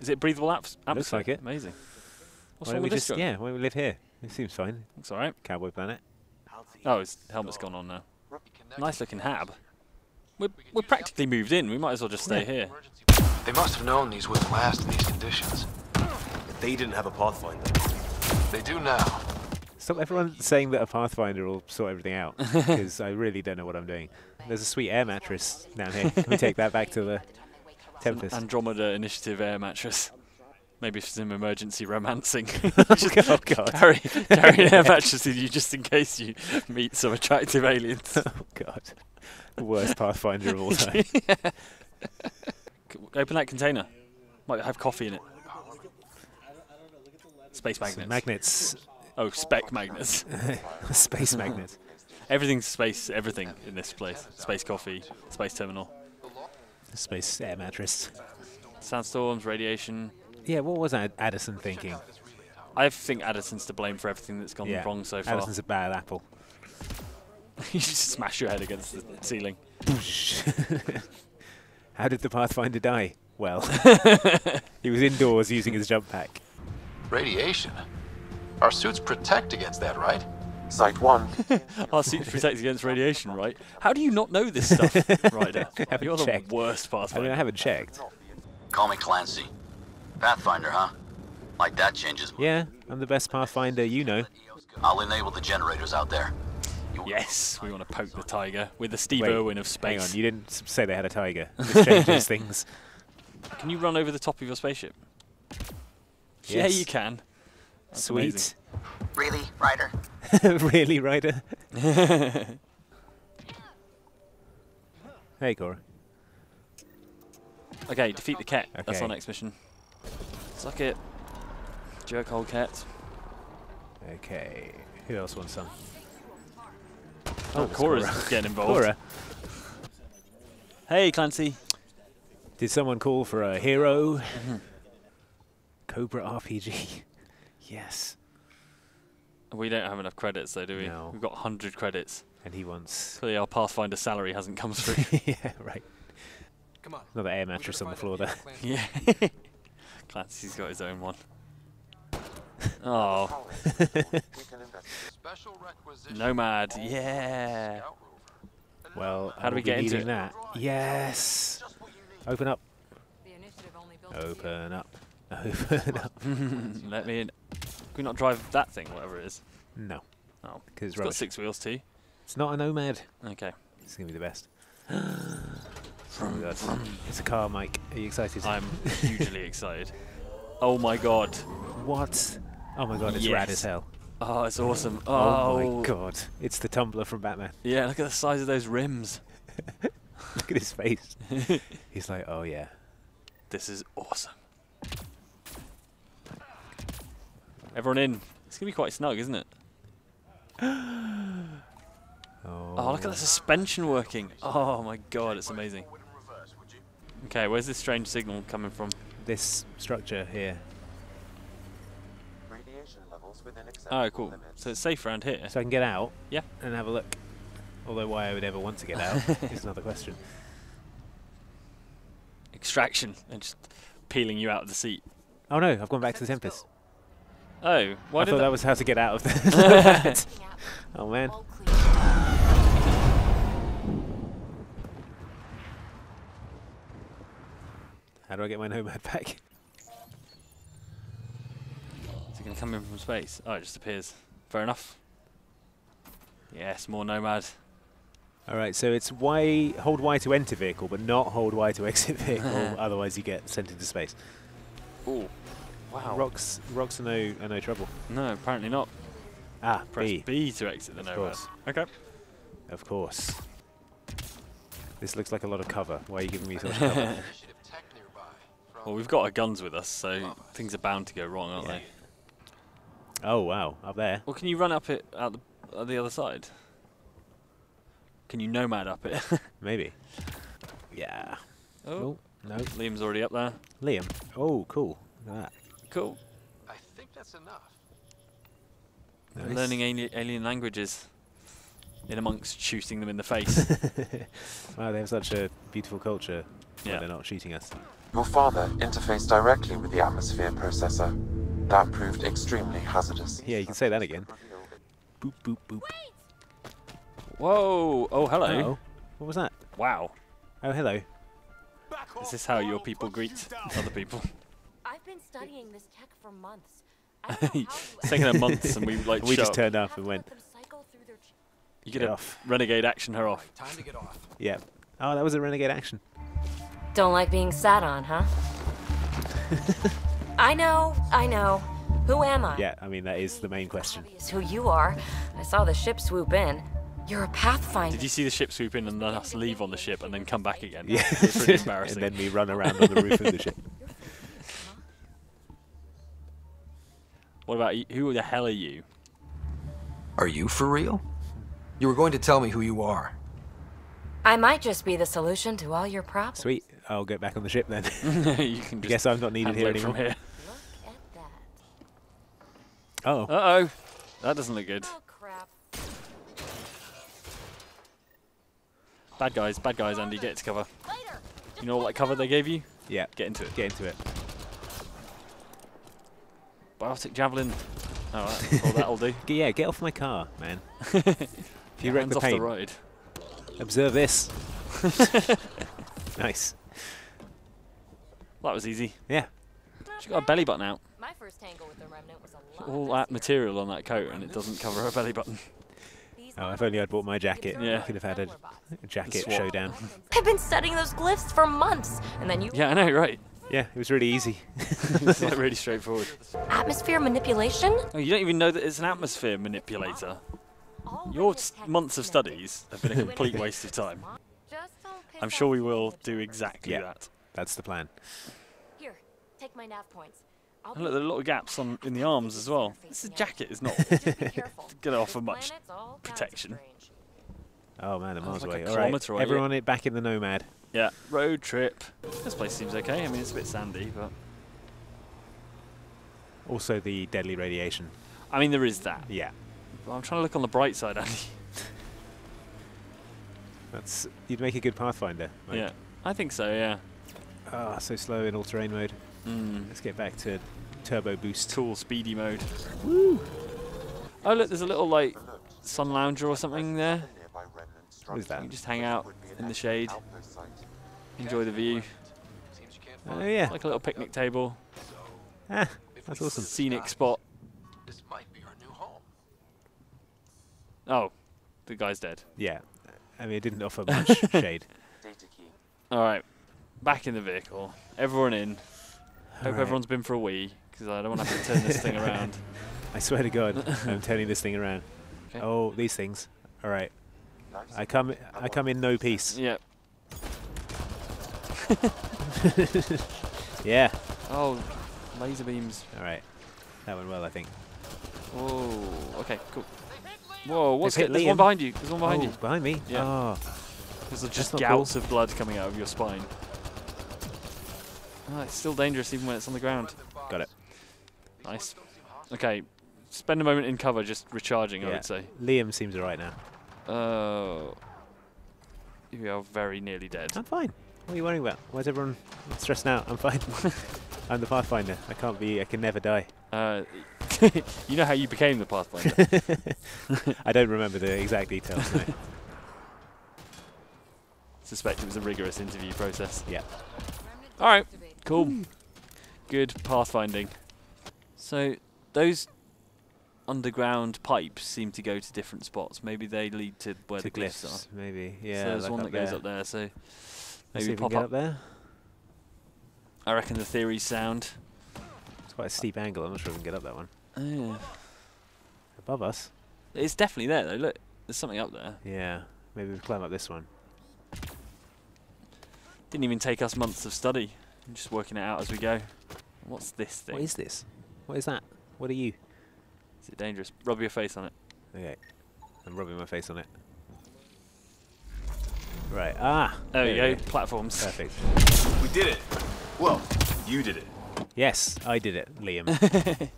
Is it breathable apps? Looks like it. Amazing. What's why wrong don't we with this just yeah? Why don't we live here? It seems fine. Looks all right. Cowboy Planet. Oh, his helmet's gone on now. Nice looking hab. We're, we're practically moved in. We might as well just stay Yeah. here. They must have known these wouldn't last in these conditions. They didn't have a Pathfinder. They do now. Stop everyone saying that a Pathfinder will sort everything out, because I really don't know what I'm doing. There's a sweet air mattress down here. Can we take that back to the Tempest? Andromeda Initiative air mattress. Maybe for some emergency romancing. oh god. carry, carry an air mattress with you just in case you meet some attractive aliens. Oh god. Worst Pathfinder of all time. C- Open that container. Might have coffee in it. Space magnets. Magnets. oh, spec magnets. Space magnets. Everything's space, everything in this place. Space coffee, space terminal. Space air mattress. Sandstorms, radiation. Yeah, what was Ad- Addison thinking? I think Addison's to blame for everything that's gone yeah. wrong so far. Addison's a bad apple. you just smash your head against the ceiling. How did the Pathfinder die? Well, he was indoors using his jump pack. Radiation. Our suits protect against that, right? Site 1. Our suits protect against radiation, right? How do you not know this stuff, Ryder? Haven't You're the checked. worst I mean, Pathfinder. I haven't checked. Call me Clancy. Pathfinder, huh? Like that changes. Yeah, I'm the best Pathfinder you know. I'll enable the generators out there. Yes, we want to poke the tiger with the Steve Wait, Irwin of space. Hang space. on, you didn't say they had a tiger. This changes things. Can you run over the top of your spaceship? Yeah, you can. That's Sweet. Really, Ryder? really, Ryder? hey, Cora. Okay, defeat the cat. That's our next mission. Suck it. Jerk hole cat. Okay. Who else wants some? Oh, it's Cora's Cora. getting involved. Cora, Hey, Clancy. did someone call for a hero? Mm-hmm. Cobra RPG. yes. We don't have enough credits, though, do we? No. We've got 100 credits. And he wants. Clearly, our Pathfinder salary hasn't come through. yeah, right. Come on. Another air mattress on the floor there. yeah. Clancy's got his own one. Oh, Special requisition. Nomad. Yeah. Well, How do we will get into that? Yes. Open up. The initiative only built Open up. Open up. Let me in. Can we not drive that thing, whatever it is? No, Oh, because it's got six wheels too. It's not a Nomad. Okay. It's gonna be the best. oh my god. It's a car, Mike. Are you excited? I'm hugely excited. Oh my god. What? Oh my god, it's rad as hell. Oh, it's awesome. Oh, Oh, my god. It's the tumbler from Batman. Yeah, look at the size of those rims. Look at his face. He's like, oh yeah. This is awesome. Everyone in. It's gonna be quite snug, isn't it? Oh, Oh, look at the suspension working. Oh my god, it's amazing. Okay, where's this strange signal coming from? this structure here. Oh, cool. So it's safe around here. So I can get out Yeah. and have a look. Although why I would ever want to get out is another question. Extraction and just peeling you out of the seat. Oh no, I've gone back to the Tempest. Oh, why I thought that? that was how to get out of the. oh man. How do I get my Nomad back? Is it going to come in from space? Oh, it just appears. Fair enough. Yes, more Nomad. All right, so it's Y hold Y to enter vehicle, but not hold Y to exit vehicle. otherwise, you get sent into space. Oh, wow. Rocks, rocks are no, are no trouble. No, apparently not. Ah, Press B, B, to exit the Nomad. course. Okay. of course. This looks like a lot of cover. Why are you giving me so much cover? Initiative tech nearby. From Well, we've got our guns with us, so things are bound to go wrong, aren't Yeah. they? oh wow, up there. Well, can you run up it out the, out the other side? Can you Nomad up it? Maybe. Yeah. oh, no. Liam's already up there. Liam. Oh, cool. Look at Cool. I think that's enough. Nice. Learning ali- alien languages in amongst shooting them in the face. wow, they have such a beautiful culture. where Yeah. They're not shooting us. Your father interfaced directly with the atmosphere processor. That proved extremely hazardous. Yeah, you can say that again. Boop, boop, boop. Whoa! Oh, hello. Uh-oh. What was that? Wow. Oh, hello. This is this how your people greet other people? I've been studying this tech for months. I don't know it's taken a month and we like We just up. turned up and went, let them cycle through their ch- You Get get a off. renegade action her off. Time to get off. yeah. Oh, that was a renegade action. Don't like being sat on, huh? I know, I know. Who am I? Yeah, I mean, that is the main question. Obvious who you are. I saw the ship swoop in. You're a pathfinder. Did you see the ship swoop in and then us leave on the ship and then come back again? Yeah. It's pretty embarrassing. and then we run around on the roof of the ship. What about you? Who the hell are you? Are you for real? You were going to tell me who you are. I might just be the solution to all your problems. Sweet. I'll get back on the ship then. you can just Guess I'm not needed here it from anymore. here. Look at that. Oh, Uh oh. That doesn't look good. Oh, crap. Bad guys, bad guys, Andy, get it to cover. Later. You know what cover they gave you? yeah. Get into it. Get into it. Biotic javelin. Alright, well that'll do. G- Yeah, get off my car, man. if you wreck Hands the off the paint, road. observe this. nice. That was easy. Yeah. She got a belly button out. My first tangle with the remnant was a lot. All that material on that coat and it doesn't cover her belly button. Oh, if only I'd bought my jacket. Yeah. I Could have had a, a jacket showdown. I've been studying those glyphs for months, and then you Yeah, I know, right. Yeah, it was really easy. it's like really straightforward. atmosphere manipulation. Oh, you don't even know that it's an atmosphere manipulator. Your months of studies have been a complete waste of time. Just don't piss I'm sure we will do exactly Yeah. that. That's the plan. Here, take my nav points. And look, there are a lot of gaps on in the arms as well. This jacket is not Just be careful. gonna offer much planet's all protection. Oh man, a miles like away. All right, away, yeah. everyone i- back in the Nomad. Yeah, road trip. This place seems okay. I mean, it's a bit sandy, but Also the deadly radiation. I mean, there is that. Yeah, But I'm trying to look on the bright side, Andy. that's you'd make a good Pathfinder. mate. Yeah, I think so. Yeah. Ah, so slow in all-terrain mode. Mm. Let's get back to turbo boost. Cool, speedy mode. Woo! Oh look, there's a little like sun lounger or something there. What is You that? can just hang out in the shade, enjoy the view. Oh yeah. Like a little picnic table, Ah, that's awesome. scenic spot. This might be our new home. Oh, the guy's dead. Yeah. I mean, it didn't offer much shade. All right, back in the vehicle. Everyone in. Hope Alright. everyone's been for a wee, because I don't want to have to turn this thing around. I swear to God, I'm turning this thing around. Okay. Oh, these things. All right. I come. I come in no peace. Yeah. Yeah. Oh, laser beams. All right. That went well, I think. Whoa. Okay. Cool. Whoa. What's hit get, There's one behind you. There's one behind oh, you. behind me. Yeah. Oh, There's just gouts cool. of blood coming out of your spine. Oh, it's still dangerous even when it's on the ground. got it. Nice. Okay. Spend a moment in cover, just recharging. I would say. Liam seems alright now. Oh. you are very nearly dead. I'm fine. What are you worrying about? Why is everyone stressing out? I'm fine. I'm the Pathfinder. I can't be. I can never die. Uh, you know how you became the Pathfinder. I don't remember the exact details. no. Suspect it was a rigorous interview process. Yeah. All right. Cool. Good pathfinding. So those underground pipes seem to go to different spots. Maybe they lead to where To the glyphs, glyphs, are. maybe. Yeah. so there's like one that goes up there. So maybe see if we pop up. up there. I reckon the theory's sound. It's quite a steep angle. I'm not sure we can get up that one. Oh, yeah. Above us. It's definitely there though. Look, there's something up there. Yeah. Maybe we climb up this one. Didn't even take us months of study. I'm just working it out as we go. What's this thing? What is this? What is that? What are you? Is it dangerous? Rub your face on it. Okay. I'm rubbing my face on it. Right. Ah. There, we you go. Platforms. Perfect. We did it. Well, you did it. Yes, I did it, Liam.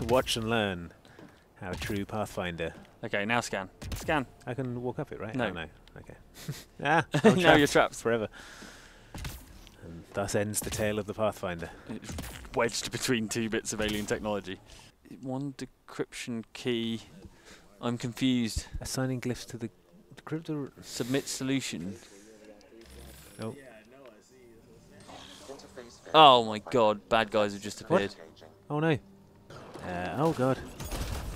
Watch and learn how a true Pathfinder. Okay, now scan. Scan. I can walk up it, right? No. Oh, no. Okay. ah, now I'm you're trapped. forever. And thus ends the tale of the Pathfinder. It's wedged between two bits of alien technology. One decryption key. I'm confused. Assigning glyphs to the crypto. Submit solution. Oh, Oh my god, bad guys have just appeared. oh no. Uh, oh god.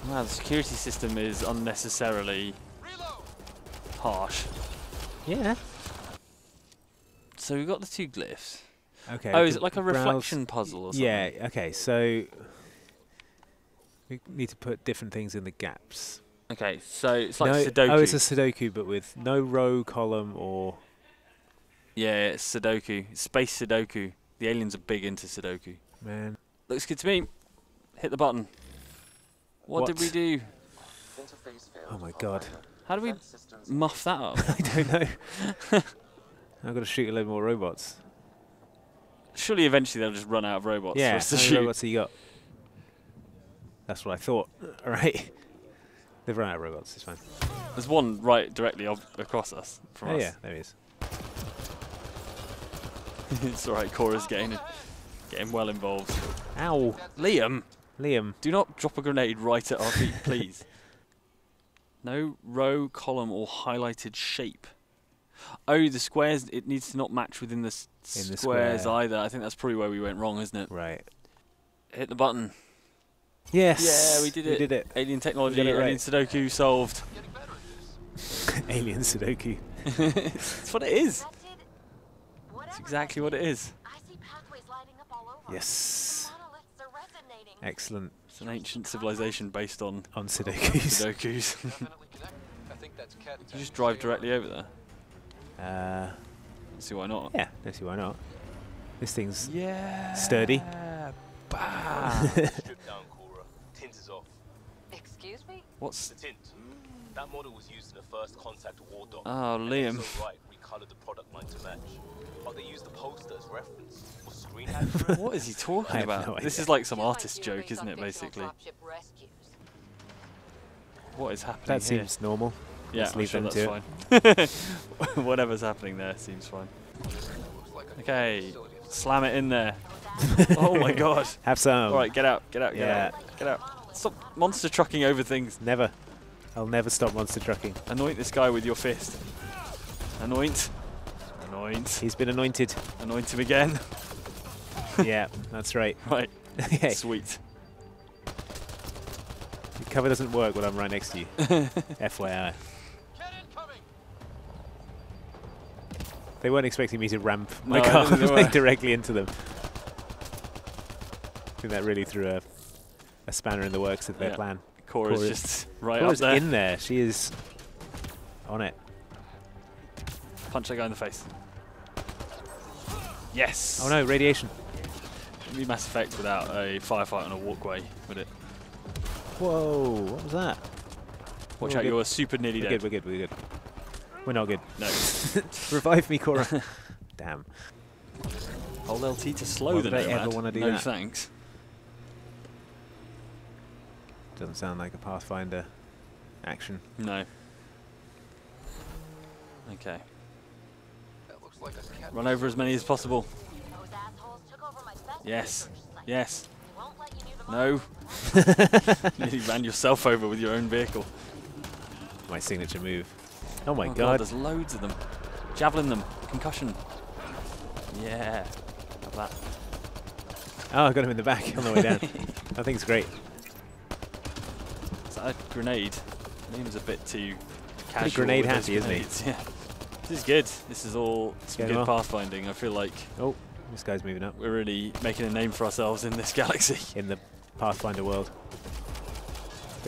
Wow, the security system is unnecessarily harsh. Yeah. So we've got the two glyphs. Okay. oh, is it like a reflection puzzle or something? Yeah. Okay. So we need to put different things in the gaps. Okay, so it's like no, oh, Sudoku. Oh, it's a Sudoku, but with no row, column, or yeah, it's Sudoku. It's Space Sudoku. The aliens are big into Sudoku. man. Looks good to me. Hit the button. What, did we What? do? Oh my god. How do we muff that up? I don't know. I've got to shoot a load more robots. Surely eventually they'll just run out of robots yeah. How many robots have you got? That's what I thought. All right. They've run out of robots. It's fine. There's one right directly across us from Oh us. yeah, there he is. it's alright, Cora's getting getting well involved. Ow, Liam, Liam. do not drop a grenade right at our feet, please. No row, column, or highlighted shape. Oh, the squares, it needs to not match within the, s- In the squares square. either. I think that's probably where we went wrong, isn't it? Right. Hit the button. Yes. Yeah, we did it. We did it. Alien technology, got it alien. Sudoku solved. Alien Sudoku. That's what it is. It's exactly what it is. Yes. Excellent. It's an ancient civilization based on On Sudokus. Sudokus. Definitely connect. I think that's cat you just drive directly over there. uh, See why not? yeah. Don't see why not. This thing's Yeah. Sturdy. Bam. What's? The tint. That model was used in the first contact war doc. Oh, Liam. they So right, recolored the product line to match. But they used the poster as reference. Was screen? What is he talking about? no this is like some artist joke, isn't it? Basically, what is happening that here? seems normal. yeah, let's I'm leave sure them that's fine. Whatever's happening there seems fine. Okay, slam it in there. oh my god! Have some. All right, get out, get out, get Yeah. out, get out. Stop monster trucking over things. Never. I'll never stop monster trucking. Anoint this guy with your fist. Anoint. Anoint. He's been anointed. Anoint him again. yeah, that's right. Right. hey, Sweet. the cover doesn't work when I'm right next to you. FYI. They weren't expecting me to ramp my No, car don't think they like, were. directly into them. I think that really threw a, a spanner in the works of their Yeah. plan. Cora's Cora- just right Cora's up there. in there. She is on it. Punch that guy in the face. Yes. Oh no, radiation. It'd be Mass Effect without a firefight on a walkway, would it? Whoa, what was that? Watch We're out, good. you're super nearly We're dead. good, we're good, we're good. We're not good. No. Revive me, Cora. Damn. Hold LT to slow Why the would I ever wanna do no that? thanks. Doesn't sound like a Pathfinder action. No. Okay. Like. Run over as many as possible. Yes. Yes. No. you nearly ran yourself over with your own vehicle. My signature move. Oh my oh god. there's loads of them. Javelin them. Concussion. Yeah. Have that. Oh, I got him in the back on the way down. that thing's great. Is that a grenade? Liam's a bit too casual. grenade with happy, isn't he? Yeah. This is good. This is all some good off. pathfinding. I feel like Oh, this guy's moving up we're really making a name for ourselves in this galaxy. in the Pathfinder world.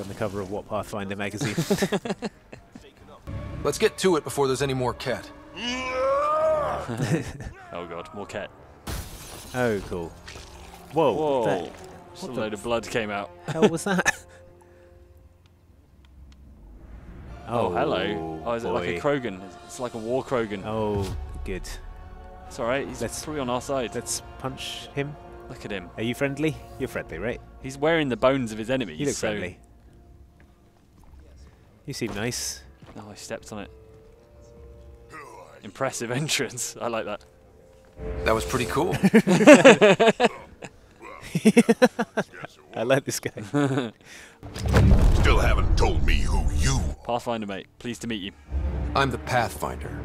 On the cover of What Pathfinder magazine. Let's get to it before there's any more kett. Oh god, more kett. oh, cool. Whoa. Whoa. What Just a load of blood came out. hell was that? Oh, hello. Oh, oh, is it like a. Krogan? It's like a war Krogan. Oh, good. It's alright, he's Let's- probably on our side. Let's punch him. Look at him. Are you friendly? You're friendly, right? He's wearing the bones of his enemies. You look so friendly. You seem nice. Oh, I stepped on it. Impressive entrance. I like that. That was pretty cool. I like this guy. Still haven't told me who you Pathfinder, mate. Pleased to meet you. I'm the Pathfinder.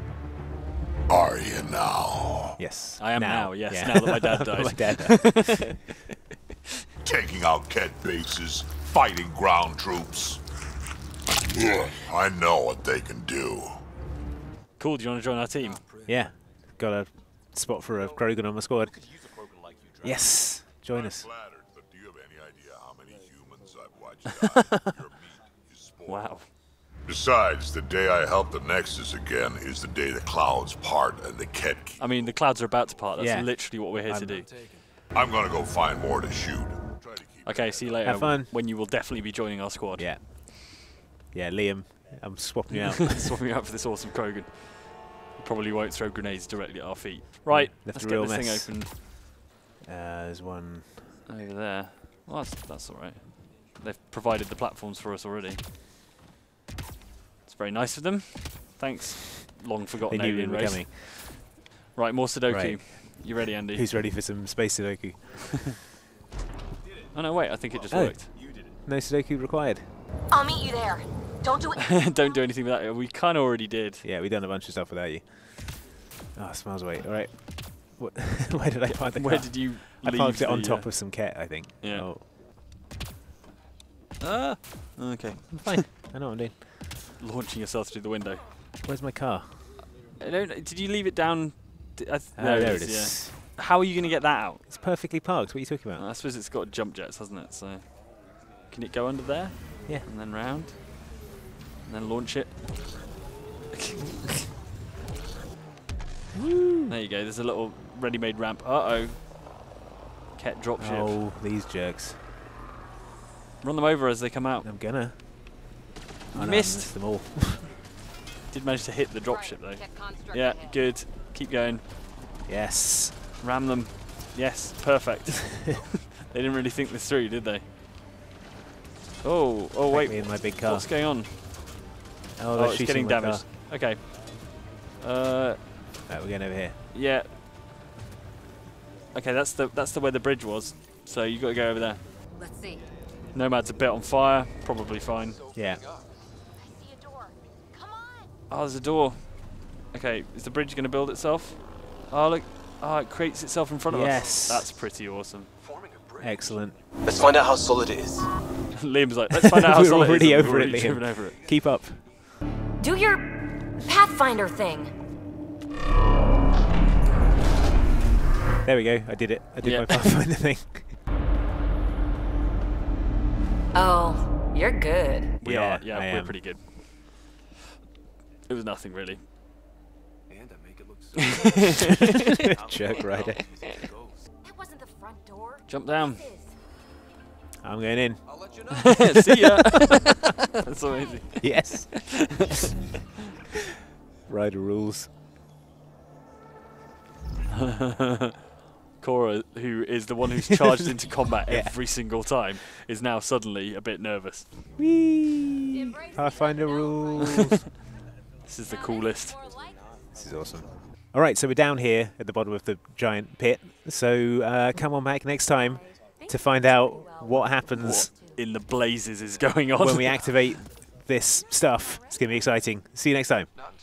are you now. yes. I am now, yes, yeah. now that my dad died. my dad died. Taking out kett bases, fighting ground troops. Ugh, I know what they can do. Cool. Do you want to join our team? yeah. Got a spot for a Krogan on my squad. Yes. Join us. Flattered, but do you have any idea how many humans I've watched die? Your meat is. Wow. Besides, the day I help the Nexus again is the day the clouds part and the Kett. I mean, the clouds are about to part. That's Yeah. literally what we're here to I'm- do. I'm gonna go find more to shoot. Try to keep Okay, see you later. Have fun. When you will definitely be joining our squad. Yeah. Yeah, Liam. I'm swapping you out. Swapping you out for this awesome Krogan. He probably won't throw grenades directly at our feet. Right, Left let's get this mess. thing open Uh, there's one. over there. Well, that's, that's all right. They've provided the platforms for us already. It's very nice of them. Thanks, long forgotten They forgotten knew we alien were race. coming. Right, more Sudoku. Right. You ready, Andy? Who's ready for some space Sudoku? oh no, wait. I think it just Oh. worked. No Sudoku required. I'll meet you there. Don't do it. Don't do anything with that. We kind of already did. Yeah, we done a bunch of stuff without you. Oh, smiles away. All right. What, where did I park the Where car? did you I leave parked it on top uh, of some kett, I think. Yeah. Oh, Ah. Okay. I'm fine. I know what I'm doing. Launching yourself through the window. Where's my car? I don't. Did you leave it down? d- I th- Ah, there, there it is. is. Yeah. How are you going to get that out? It's perfectly parked. What are you talking about? I suppose it's got jump jets, hasn't it? So, can it go under there? Yeah. And then round, and then launch it. there you go. There's a little ready-made ramp. Uh oh. Kett dropship. Oh, these jerks. Run them over as they come out. I'm gonna. No, I missed. them all. Did manage to hit the dropship though. Yeah, good. Keep going. yes. Ram them. Yes, perfect. they didn't really think this through, did they? Oh, oh wait. me in my big car. What's going on? Oh, Oh, it's getting damaged. Okay. Uh, Right, we're going over here. yeah. Okay, that's the that's the where the bridge was. So you got to go over there. Let's see. Nomad's a bit on fire. Probably fine. Yeah. I see a door. Come on. Oh, there's a door. Okay, is the bridge going to build itself? Oh, look. Oh, it creates itself in front of Yes. us. Yes. That's pretty awesome. Excellent. Let's find out how solid it is. Liam's like, let's find out how We're solid it is, already and we've over it, already Liam. driven over it. Keep up. Do your Pathfinder thing. There we go. I did it. I did Yeah. my Pathfinder thing. Oh, you're good. We Yeah, are. Yeah, I we're am. pretty good. It was nothing really. And I make it look so Jerk Ryder. That wasn't the front door. Jump down. I'm going in. I'll let you know. See ya. That's amazing. Yes. Ryder rules. Cora, who is the one who's charged into combat Yeah. every single time, is now suddenly a bit nervous. Whee! Pathfinder rules. This is the coolest. This is awesome. All right, so we're down here at the bottom of the giant pit. So uh, come on back next time to find out what happens What in the blazes is going on? when we activate this stuff. It's going to be exciting. See you next time. Not